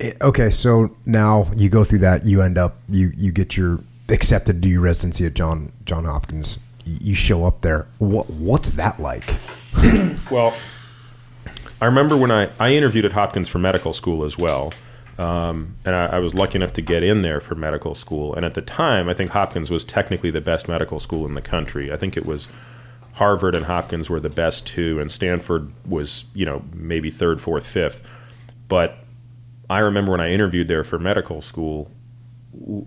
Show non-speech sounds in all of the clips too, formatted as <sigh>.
Eh, Okay, so now you go through that. You end up you you get your accepted to your residency at John John Hopkins. You you show up there. What what's that like? <coughs> Well, I remember when I, I interviewed at Hopkins for medical school as well. Um, and I, I was lucky enough to get in there for medical school. And at the time, I think Hopkins was technically the best medical school in the country. I think it was Harvard and Hopkins were the best two, and Stanford was, you know, maybe third, fourth, fifth. But I remember when I interviewed there for medical school,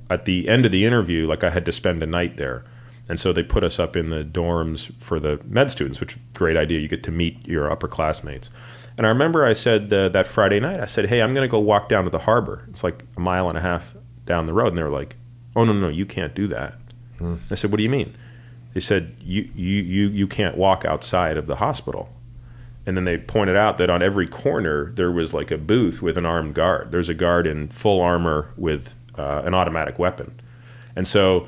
at the end of the interview, like I had to spend a night there. And so they put us up in the dorms for the med students, which great idea. You get to meet your upperclassmates. And I remember I said uh, that Friday night, I said, "Hey, I'm going to go walk down to the harbor. It's like a mile and a half down the road." And they were like, "Oh no, no, you can't do that." I said, "What do you mean?" They said, "You you you you can't walk outside of the hospital." And then they pointed out that on every corner there was like a booth with an armed guard. There's a guard in full armor with uh, an automatic weapon. And so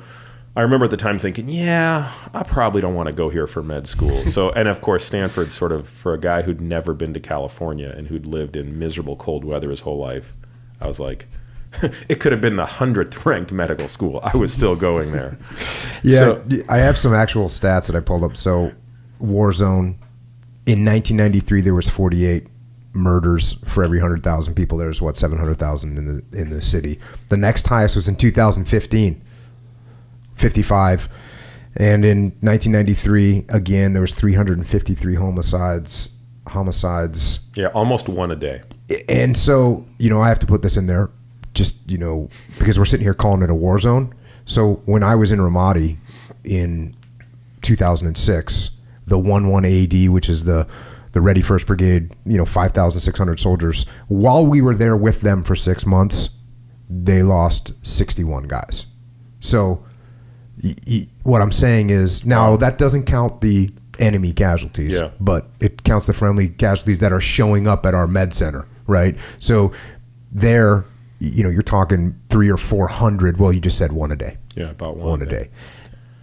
I remember at the time thinking, yeah, I probably don't want to go here for med school. So, <laughs> and of course, Stanford, sort of for a guy who'd never been to California and who'd lived in miserable cold weather his whole life, I was like, <laughs> it could have been the hundredth ranked medical school. I was still going there. <laughs> Yeah, So- I have some actual stats that I pulled up. So, Warzone in 1993 there was 48 murders for every 100,000 people. There's what 700,000 in the in the city. The next highest was in 2015, 55. And in 1993, again, there was 353 homicides. Homicides Yeah, almost one a day. and so you know i have to put this in there just you know because we're sitting here calling it a war zone so when i was in ramadi in 2006 the 11 ad which is the the ready first brigade you know 5600 soldiers while we were there with them for six months they lost 61 guys so what i'm saying is now that doesn't count the enemy casualties Yeah. but it counts the friendly casualties that are showing up at our med center, right? So there, you know, you're talking three or four hundred. Well, you just said one a day, Yeah, about one, one a day.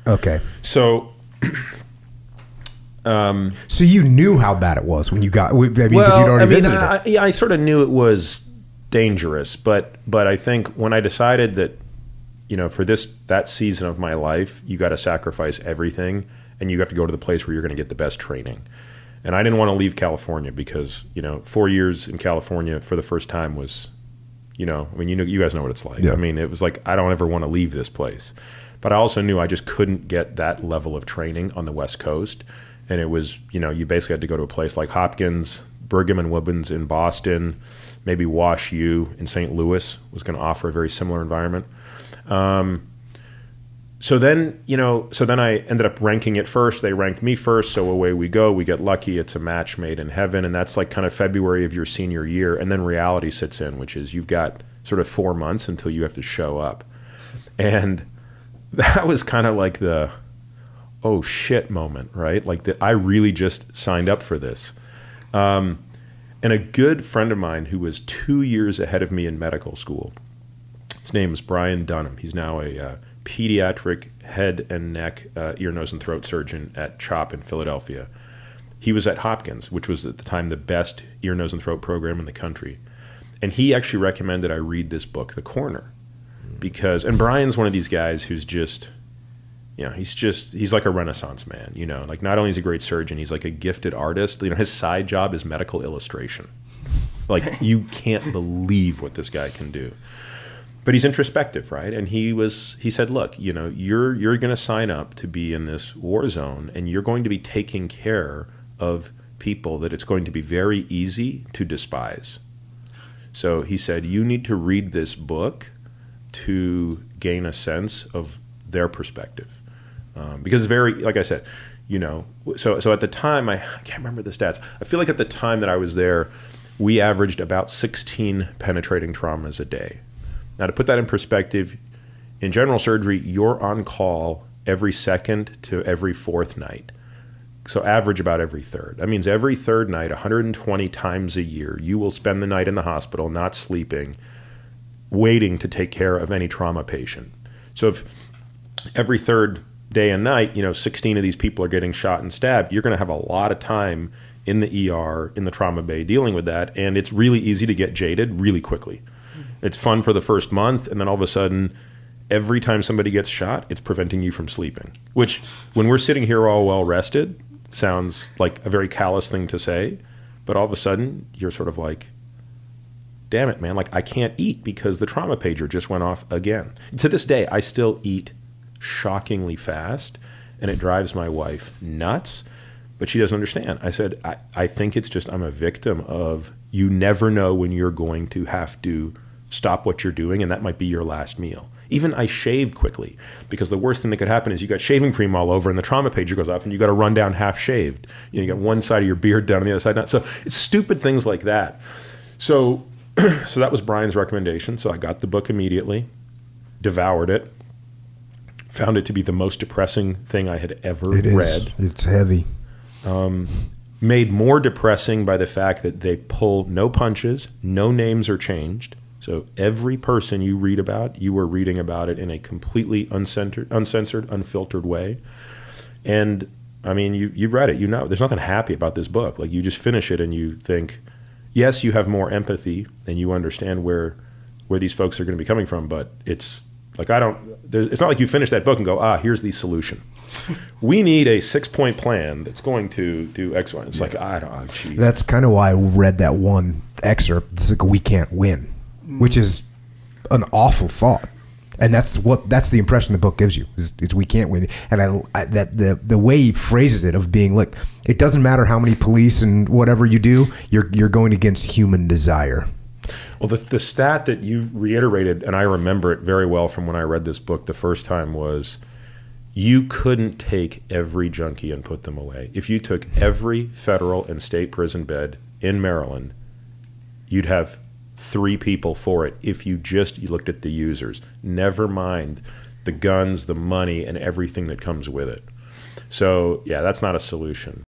Okay, So Um, so you knew how bad it was when you got. I mean, because you'd already I mean, visited I, it. yeah, I sort of knew it was dangerous, but but I think when I decided that, you know, for this that season of my life, you got to sacrifice everything, and you have to go to the place where you're going to get the best training. And I didn't want to leave California because you know, four years in California for the first time was, you know, I mean, you know, you guys know what it's like. Yeah. I mean, it was like I don't ever want to leave this place. But I also knew I just couldn't get that level of training on the West Coast. And it was, you know, you basically had to go to a place like Hopkins, Brigham and Women's in Boston, maybe Wash U in St. Louis was going to offer a very similar environment. Um, so then, you know, so then I ended up ranking it first. They ranked me first, so away we go. We get lucky. It's a match made in heaven, and that's like kind of February of your senior year, and then reality sits in, which is you've got sort of four months until you have to show up, and <laughs> that was kind of like the oh shit moment, right? Like that I really just signed up for this. Um, and a good friend of mine who was two years ahead of me in medical school, his name is Brian Dunham. He's now a uh, pediatric head and neck, uh, ear, nose, and throat surgeon at CHOP in Philadelphia. He was at Hopkins, which was at the time the best ear, nose, and throat program in the country. And he actually recommended I read this book, The Corner, because, and Brian's one of these guys who's just, you know, he's just, he's like a renaissance man, you know, like not only is he a great surgeon, he's like a gifted artist. You know, his side job is medical illustration. Like, <laughs> you can't believe what this guy can do but he's introspective, right? And he was he said, "Look, you know, you're you're going to sign up to be in this war zone and you're going to be taking care of people that it's going to be very easy to despise." So he said, "You need to read this book to gain a sense of their perspective." Um, because very like I said, you know, so so at the time I, I can't remember the stats. I feel like at the time that I was there, we averaged about 16 penetrating traumas a day. Now, to put that in perspective, in general surgery, you're on call every second to every fourth night. So, average about every third. That means every third night, 120 times a year, you will spend the night in the hospital, not sleeping, waiting to take care of any trauma patient. So, if every third day and night, you know, 16 of these people are getting shot and stabbed, you're going to have a lot of time in the ER, in the trauma bay dealing with that. And it's really easy to get jaded really quickly. It's fun for the first month, and then all of a sudden, every time somebody gets shot, it's preventing you from sleeping. Which, when we're sitting here all well rested, sounds like a very callous thing to say, but all of a sudden, you're sort of like, damn it, man, like I can't eat because the trauma pager just went off again. To this day, I still eat shockingly fast, and it drives my wife nuts. But she doesn't understand. I said, I, I think it's just I'm a victim of you never know when you're going to have to stop what you're doing, and that might be your last meal. Even I shave quickly because the worst thing that could happen is you got shaving cream all over and the trauma pager goes off and you got to run down half shaved. You, know, you got one side of your beard down on the other side. Not. So it's stupid things like that. So, <clears throat> so that was Brian's recommendation. So I got the book immediately, devoured it, found it to be the most depressing thing I had ever It is. read It's heavy. Um, made more depressing by the fact that they pull no punches, no names are changed. So every person you read about, you are reading about it in a completely uncensored, uncensored, unfiltered way. And I mean, you you read it, you know, there's nothing happy about this book. Like you just finish it and you think, yes, you have more empathy and you understand where where these folks are going to be coming from, but it's like I don't. It's not like you finish that book and go, ah, here's the solution. We need a six point plan that's going to do X, Y. It's like I don't. Oh, geez. That's kind of why I read that one excerpt. It's like we can't win, which is an awful thought, and that's what that's the impression the book gives you is, is we can't win. And I, I that the the way he phrases it of being like it doesn't matter how many police and whatever you do, you're you're going against human desire. Well, the, the stat that you reiterated, and I remember it very well from when I read this book the first time, was you couldn't take every junkie and put them away. If you took every federal and state prison bed in Maryland, you'd have three people for it if you just you looked at the users. Never mind the guns, the money, and everything that comes with it. So, yeah, that's not a solution.